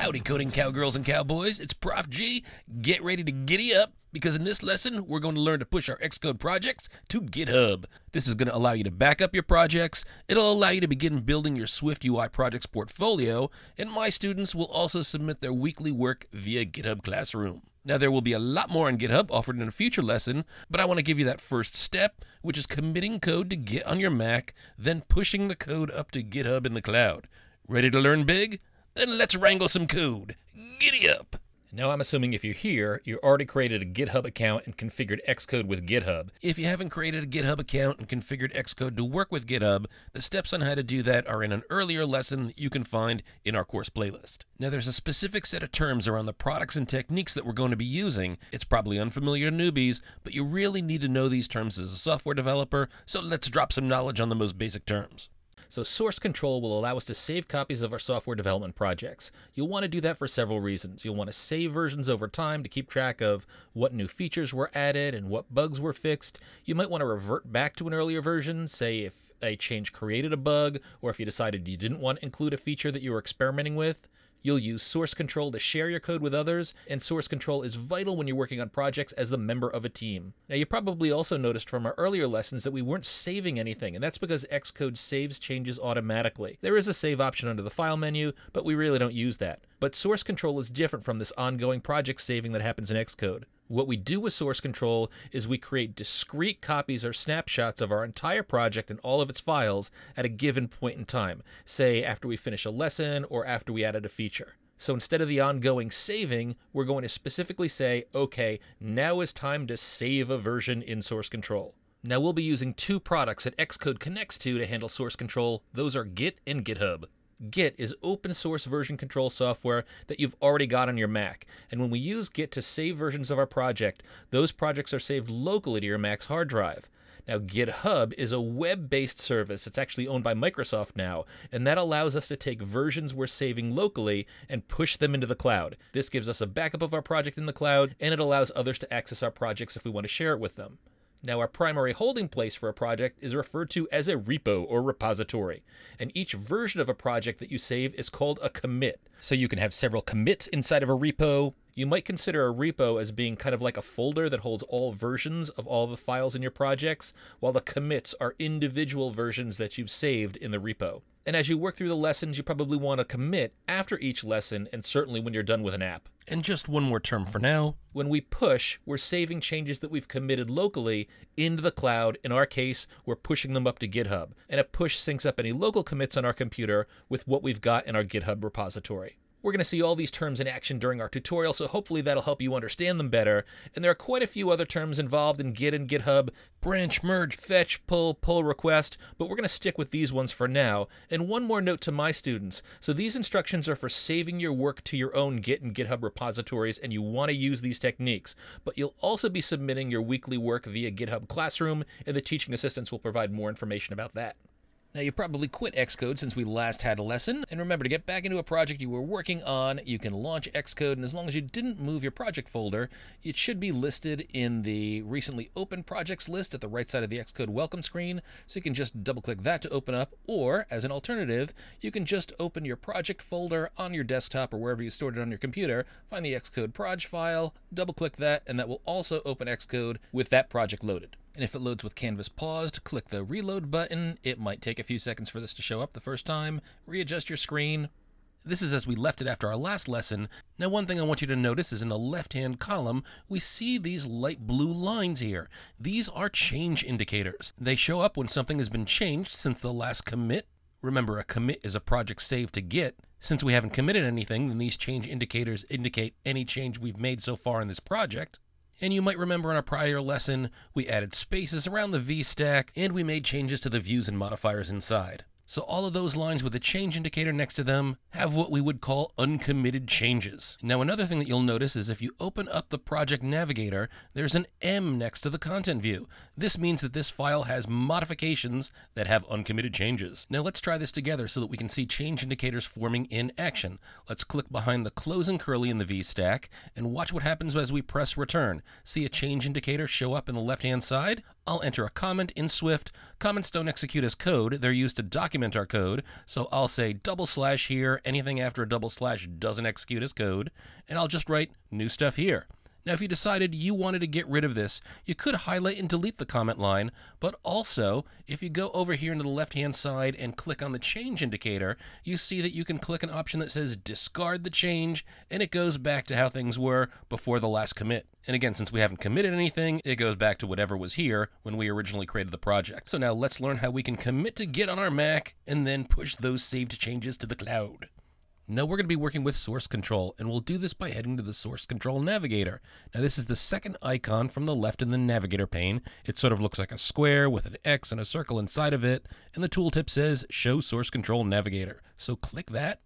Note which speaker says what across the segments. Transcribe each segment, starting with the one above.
Speaker 1: Howdy, coding cowgirls and cowboys. It's Prof G. Get ready to giddy up because in this lesson, we're going to learn to push our Xcode projects to GitHub. This is going to allow you to back up your projects. It'll allow you to begin building your SwiftUI projects portfolio, and my students will also submit their weekly work via GitHub Classroom. Now, there will be a lot more on GitHub offered in a future lesson, but I want to give you that first step, which is committing code to Git on your Mac, then pushing the code up to GitHub in the cloud. Ready to learn big? Then let's wrangle some code. Giddy up!
Speaker 2: Now, I'm assuming if you're here, you already created a GitHub account and configured Xcode with GitHub.
Speaker 1: If you haven't created a GitHub account and configured Xcode to work with GitHub, the steps on how to do that are in an earlier lesson that you can find in our course playlist. Now, there's a specific set of terms around the products and techniques that we're going to be using. It's probably unfamiliar to newbies, but you really need to know these terms as a software developer, so let's drop some knowledge on the most basic terms.
Speaker 2: So source control will allow us to save copies of our software development projects. You'll want to do that for several reasons. You'll want to save versions over time to keep track of what new features were added and what bugs were fixed. You might want to revert back to an earlier version, say if a change created a bug, or if you decided you didn't want to include a feature that you were experimenting with. You'll use source control to share your code with others, and source control is vital when you're working on projects as the member of a team. Now, you probably also noticed from our earlier lessons that we weren't saving anything, and that's because Xcode saves changes automatically. There is a save option under the file menu, but we really don't use that. But source control is different from this ongoing project saving that happens in Xcode. What we do with source control is we create discrete copies or snapshots of our entire project and all of its files at a given point in time, say after we finish a lesson or after we added a feature. So instead of the ongoing saving, we're going to specifically say, okay, now is time to save a version in source control. Now we'll be using two products that Xcode connects to to handle source control. Those are Git and GitHub. Git is open source version control software that you've already got on your Mac. And when we use Git to save versions of our project, those projects are saved locally to your Mac's hard drive. Now, GitHub is a web based service. It's actually owned by Microsoft now, and that allows us to take versions we're saving locally and push them into the cloud. This gives us a backup of our project in the cloud, and it allows others to access our projects if we want to share it with them. Now, our primary holding place for a project is referred to as a repo or repository, and each version of a project that you save is called a commit. So you can have several commits inside of a repo. You might consider a repo as being kind of like a folder that holds all versions of all the files in your projects, while the commits are individual versions that you've saved in the repo. And as you work through the lessons, you probably want to commit after each lesson and certainly when you're done with an app.
Speaker 1: And just one more term for now.
Speaker 2: When we push, we're saving changes that we've committed locally into the cloud. In our case, we're pushing them up to GitHub. And a push syncs up any local commits on our computer with what we've got in our GitHub repository. We're going to see all these terms in action during our tutorial, so hopefully that'll help you understand them better. And there are quite a few other terms involved in Git and GitHub
Speaker 1: branch, merge,
Speaker 2: fetch, pull, pull request, but we're going to stick with these ones for now. And one more note to my students. So these instructions are for saving your work to your own Git and GitHub repositories, and you want to use these techniques. But you'll also be submitting your weekly work via GitHub Classroom, and the teaching assistants will provide more information about that.
Speaker 1: Now, you probably quit Xcode since we last had a lesson, and remember to get back into a project you were working on, you can launch Xcode, and as long as you didn't move your project folder, it should be listed in the recently open projects list at the right side of the Xcode welcome screen, so you can just double click that to open up, or as an alternative, you can just open your project folder on your desktop or wherever you stored it on your computer, find the Xcode proj file, double click that, and that will also open Xcode with that project loaded. And if it loads with canvas paused, click the reload button. It might take a few seconds for this to show up the first time. Readjust your screen. This is as we left it after our last lesson. Now one thing I want you to notice is in the left-hand column, we see these light blue lines here. These are change indicators. They show up when something has been changed since the last commit. Remember, a commit is a project saved to Git. Since we haven't committed anything, then these change indicators indicate any change we've made so far in this project. And you might remember in our prior lesson, we added spaces around the VStack and we made changes to the views and modifiers inside. So all of those lines with a change indicator next to them have what we would call uncommitted changes. Now another thing that you'll notice is if you open up the project navigator, there's an M next to the content view. This means that this file has modifications that have uncommitted changes. Now let's try this together so that we can see change indicators forming in action. Let's click behind the closing curly in the VStack and watch what happens as we press return. See a change indicator show up in the left hand side? I'll enter a comment in Swift. Comments don't execute as code, they're used to document our code. So I'll say double slash here, anything after a double slash doesn't execute as code, and I'll just write new stuff here. Now, if you decided you wanted to get rid of this, you could highlight and delete the comment line, but also, if you go over here into the left-hand side and click on the change indicator, you see that you can click an option that says discard the change, and it goes back to how things were before the last commit. And again, since we haven't committed anything, it goes back to whatever was here when we originally created the project. So now let's learn how we can commit to Git on our Mac and then push those saved changes to the cloud. Now we're going to be working with source control, and we'll do this by heading to the source control navigator. Now this is the second icon from the left in the navigator pane. It sort of looks like a square with an X and a circle inside of it, and the tooltip says show source control navigator. So click that.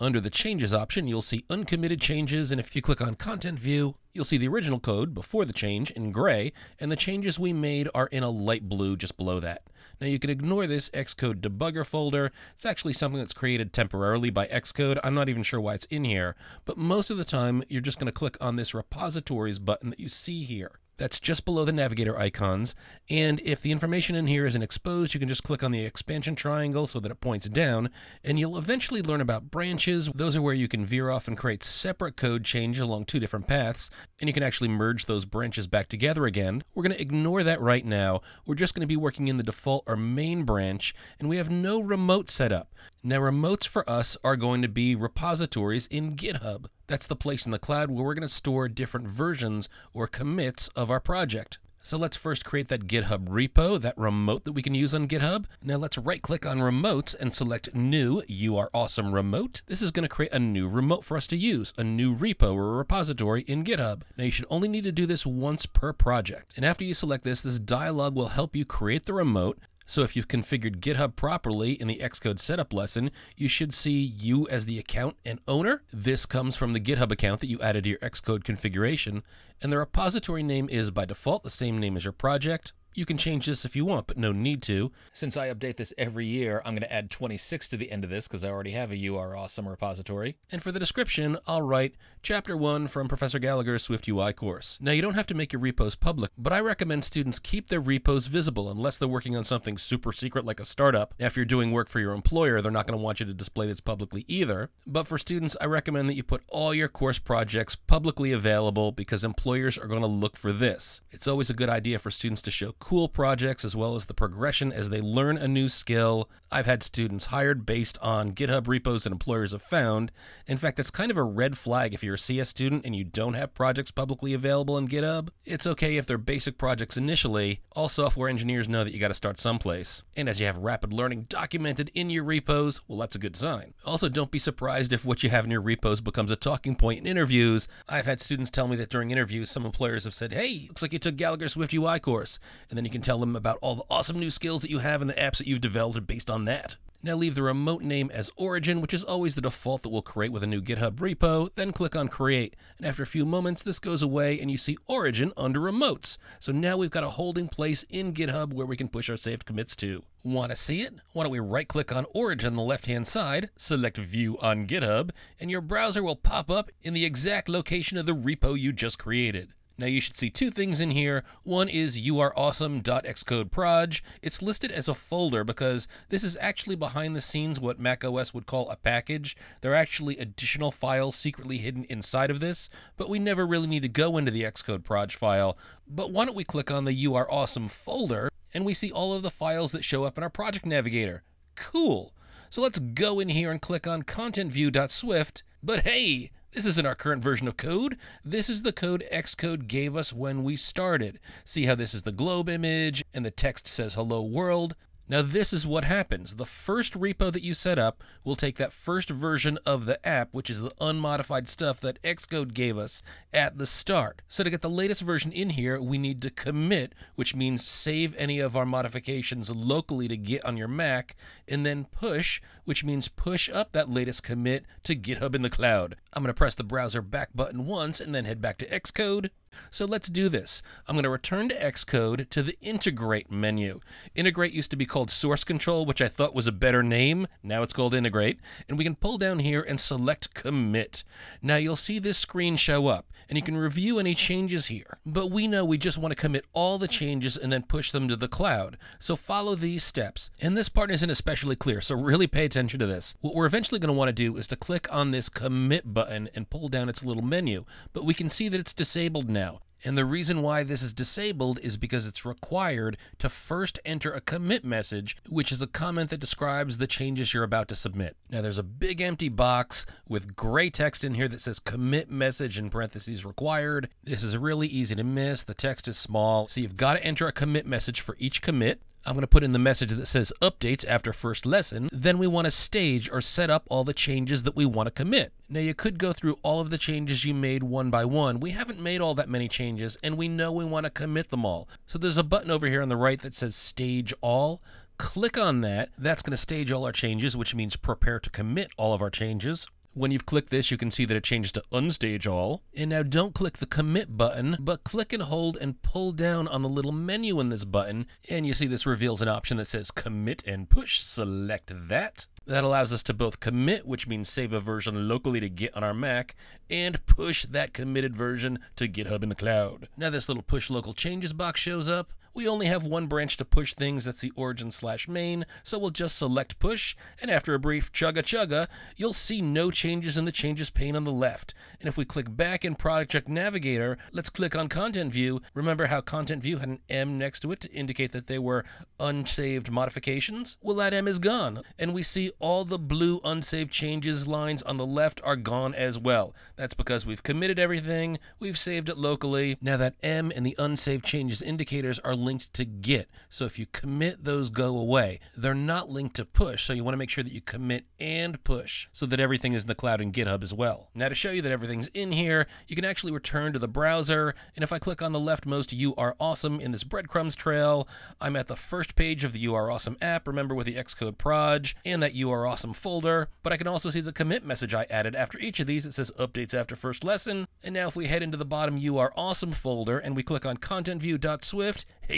Speaker 1: Under the changes option, you'll see uncommitted changes, and if you click on content view, you'll see the original code before the change in gray, and the changes we made are in a light blue just below that. Now you can ignore this Xcode debugger folder. It's actually something that's created temporarily by Xcode. I'm not even sure why it's in here, but most of the time you're just going to click on this repositories button that you see here. That's just below the navigator icons. And if the information in here isn't exposed, you can just click on the expansion triangle so that it points down, and you'll eventually learn about branches. Those are where you can veer off and create separate code change along two different paths, and you can actually merge those branches back together again. We're going to ignore that right now. We're just going to be working in the default or main branch, and we have no remote set up. Now, remotes for us are going to be repositories in GitHub. That's the place in the cloud where we're going to store different versions or commits of our project. So let's first create that GitHub repo, that remote that we can use on GitHub. Now let's right click on remotes and select new, you are awesome remote. This is going to create a new remote for us to use, a new repo or a repository in GitHub. Now you should only need to do this once per project. And after you select this, this dialog will help you create the remote so if you've configured GitHub properly in the Xcode setup lesson, you should see you as the account and owner. This comes from the GitHub account that you added to your Xcode configuration, and the repository name is by default the same name as your project. You can change this if you want, but no need to. Since I update this every year, I'm going to add 26 to the end of this because I already have a Are Awesome repository. And for the description, I'll write Chapter 1 from Professor Gallaugher's Swift UI course. Now, you don't have to make your repos public, but I recommend students keep their repos visible unless they're working on something super secret like a startup. Now, if you're doing work for your employer, they're not going to want you to display this publicly either. But for students, I recommend that you put all your course projects publicly available because employers are going to look for this. It's always a good idea for students to show cool projects as well as the progression as they learn a new skill. I've had students hired based on GitHub repos that employers have found. In fact, that's kind of a red flag if you're a CS student and you don't have projects publicly available in GitHub. It's okay if they're basic projects initially. All software engineers know that you got to start someplace. And as you have rapid learning documented in your repos, well, that's a good sign. Also, don't be surprised if what you have in your repos becomes a talking point in interviews. I've had students tell me that during interviews, some employers have said, Hey, looks like you took Gallaugher Swift UI course. And then you can tell them about all the awesome new skills that you have and the apps that you've developed based on that. Now leave the remote name as origin, which is always the default that we'll create with a new GitHub repo, then click on create. And after a few moments, this goes away and you see origin under remotes. So now we've got a holding place in GitHub where we can push our saved commits to. Want to see it? Why don't we right click on origin on the left hand side, select view on GitHub, and your browser will pop up in the exact location of the repo you just created. Now you should see two things in here. One is youareawesome.xcodeproj. It's listed as a folder because this is actually behind the scenes what macOS would call a package. There are actually additional files secretly hidden inside of this, but we never really need to go into the Xcode proj file. But why don't we click on the You Are Awesome folder and we see all of the files that show up in our project navigator. Cool. So let's go in here and click on contentview.swift. But hey, this isn't our current version of code. This is the code Xcode gave us when we started. See how this is the globe image and the text says hello world? Now, this is what happens. The first repo that you set up will take that first version of the app, which is the unmodified stuff that Xcode gave us at the start. So, to get the latest version in here, we need to commit, which means save any of our modifications locally to Git on your Mac, and then push, which means push up that latest commit to GitHub in the cloud. I'm going to press the browser back button once and then head back to Xcode. So let's do this. I'm going to return to Xcode to the Integrate menu. Integrate used to be called Source Control, which I thought was a better name. Now it's called Integrate. And we can pull down here and select Commit. Now you'll see this screen show up, and you can review any changes here. But we know we just want to commit all the changes and then push them to the cloud. So follow these steps. And this part isn't especially clear, so really pay attention to this. What we're eventually going to want to do is to click on this Commit button and pull down its little menu. But we can see that it's disabled now. And the reason why this is disabled is because it's required to first enter a commit message, which is a comment that describes the changes you're about to submit. Now, there's a big empty box with gray text in here that says commit message in parentheses required. This is really easy to miss. The text is small, so you've got to enter a commit message for each commit. I'm going to put in the message that says updates after first lesson. Then we want to stage or set up all the changes that we want to commit. Now you could go through all of the changes you made one by one. We haven't made all that many changes and we know we want to commit them all. So there's a button over here on the right that says stage all. Click on that. That's going to stage all our changes, which means prepare to commit all of our changes. When you've clicked this, you can see that it changes to unstage all. And now don't click the commit button, but click and hold and pull down on the little menu in this button. And you see this reveals an option that says commit and push. Select that. That allows us to both commit, which means save a version locally to Git on our Mac, and push that committed version to GitHub in the cloud. Now this little push local changes box shows up. We only have one branch to push things, that's the origin slash main, so we'll just select push, and after a brief chugga chugga, you'll see no changes in the changes pane on the left. And if we click back in Project Navigator, let's click on Content View. Remember how Content View had an M next to it to indicate that they were unsaved modifications? Well, that M is gone, and we see all the blue unsaved changes lines on the left are gone as well. That's because we've committed everything, we've saved it locally. Now that M and the unsaved changes indicators are linked to Git, so if you commit, those go away. They're not linked to push, so you want to make sure that you commit and push so that everything is in the cloud in GitHub as well. Now to show you that everything's in here, you can actually return to the browser, and if I click on the leftmost You Are Awesome in this breadcrumbs trail, I'm at the first page of the You Are Awesome app, remember with the Xcode proj, and that You Are Awesome folder, but I can also see the commit message I added after each of these. It says updates after first lesson, and now if we head into the bottom You Are Awesome folder and we click on contentview.swift, hey,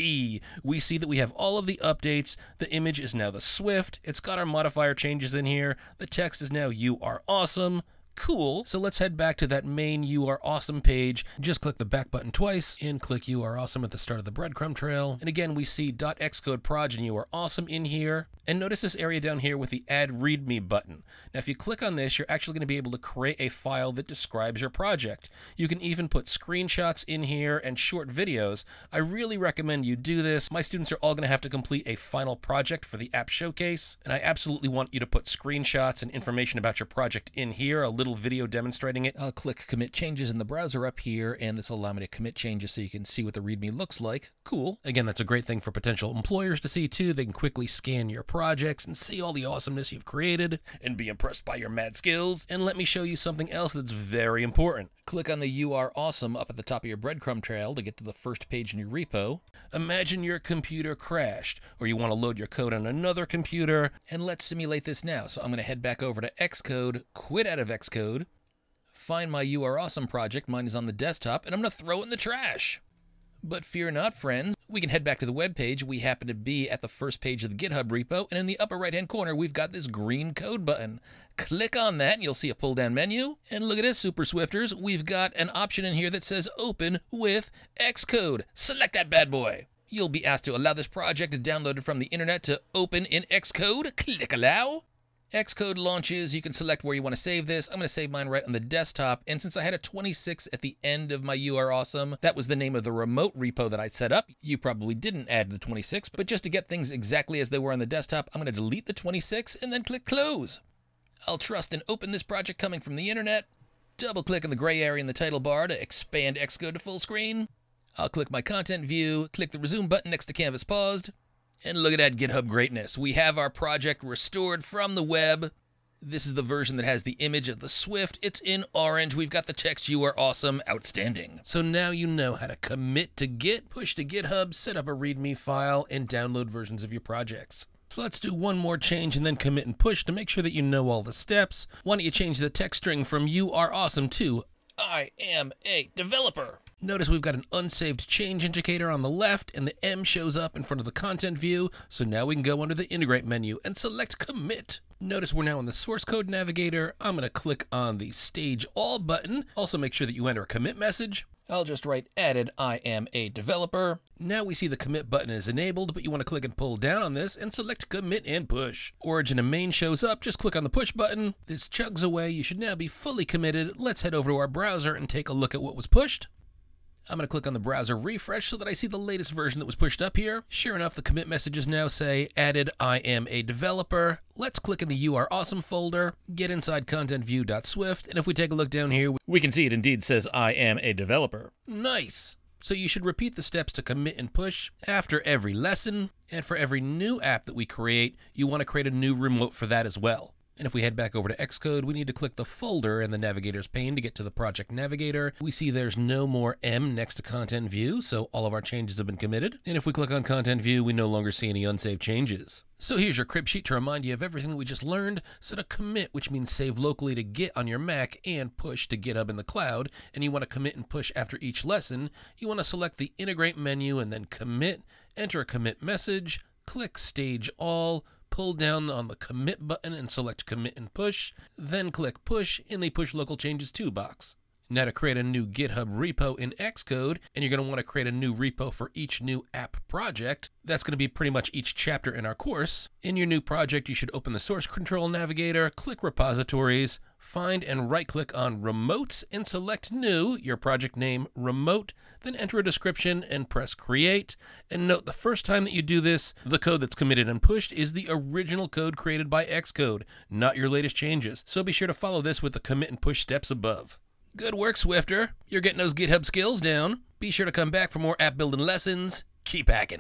Speaker 1: we see that we have all of the updates. The image is now the Swift. It's got our modifier changes in here. The text is now You Are Awesome cool. So let's head back to that main You Are Awesome page. Just click the back button twice and click You Are Awesome at the start of the breadcrumb trail. And again, we see .xcode proj and You Are Awesome in here. And notice this area down here with the Add README button. Now, if you click on this, you're actually going to be able to create a file that describes your project. You can even put screenshots in here and short videos. I really recommend you do this. My students are all going to have to complete a final project for the app showcase, and I absolutely want you to put screenshots and information about your project in here, a little video demonstrating it. I'll click commit changes in the browser up here, and this will allow me to commit changes so you can see what the README looks like. Cool. Again, that's a great thing for potential employers to see too. They can quickly scan your projects and see all the awesomeness you've created and be impressed by your mad skills. And let me show you something else that's very important. Click on the You Are Awesome up at the top of your breadcrumb trail to get to the first page in your repo. Imagine your computer crashed, or you want to load your code on another computer, and let's simulate this now. So I'm going to head back over to Xcode, quit out of Xcode, find my You Are Awesome project. Mine is on the desktop, and I'm going to throw it in the trash. But fear not, friends. We can head back to the web page. We happen to be at the first page of the GitHub repo, and in the upper right hand corner, we've got this green code button. Click on that, and you'll see a pull down menu. And look at this, Super Swifters. We've got an option in here that says Open with Xcode. Select that bad boy. You'll be asked to allow this project downloaded from the internet to open in Xcode. Click Allow. Xcode launches, you can select where you want to save this. I'm going to save mine right on the desktop. And since I had a 26 at the end of my You Are Awesome, that was the name of the remote repo that I set up. You probably didn't add the 26, but just to get things exactly as they were on the desktop, I'm going to delete the 26 and then click Close. I'll trust and open this project coming from the internet. Double click in the gray area in the title bar to expand Xcode to full screen. I'll click my content view, click the resume button next to canvas paused, and look at that GitHub greatness. We have our project restored from the web. This is the version that has the image of the Swift. It's in orange. We've got the text, you are awesome, outstanding. So now you know how to commit to Git, push to GitHub, set up a README file, and download versions of your projects. So let's do one more change and then commit and push to make sure that you know all the steps. Why don't you change the text string from you are awesome to I am a developer. Notice we've got an unsaved change indicator on the left and the M shows up in front of the content view. So now we can go under the integrate menu and select commit. Notice we're now in the source code navigator. I'm going to click on the stage all button. Also make sure that you enter a commit message. I'll just write added I am a developer. Now we see the commit button is enabled, but you want to click and pull down on this and select commit and push. Origin and main shows up, just click on the push button. This chugs away, you should now be fully committed. Let's head over to our browser and take a look at what was pushed. I'm going to click on the browser refresh so that I see the latest version that was pushed up here. Sure enough, the commit messages now say added I am a developer. Let's click in the You Are Awesome folder, get inside contentview.swift, and if we take a look down here,
Speaker 2: we can see it indeed says I am a developer.
Speaker 1: Nice. So you should repeat the steps to commit and push after every lesson, and for every new app that we create, you want to create a new remote for that as well. And if we head back over to Xcode, we need to click the folder in the navigator's pane to get to the project navigator. We see there's no more M next to content view, so all of our changes have been committed. And if we click on content view, we no longer see any unsaved changes. So here's your crib sheet to remind you of everything we just learned. So to commit, which means save locally to Git on your Mac and push to GitHub in the cloud. And you want to commit and push after each lesson. You want to select the integrate menu and then commit, enter a commit message, click stage all, pull down on the commit button and select commit and push, then click push in the push local changes to box. Now to create a new GitHub repo in Xcode, and you're going to want to create a new repo for each new app project. That's going to be pretty much each chapter in our course. In your new project, you should open the source control navigator, click repositories, find and right click on remotes and select new, your project name remote, then enter a description and press create. And note the first time that you do this, the code that's committed and pushed is the original code created by Xcode, not your latest changes. So be sure to follow this with the commit and push steps above. Good work, Swifter. You're getting those GitHub skills down. Be sure to come back for more app building lessons. Keep hacking.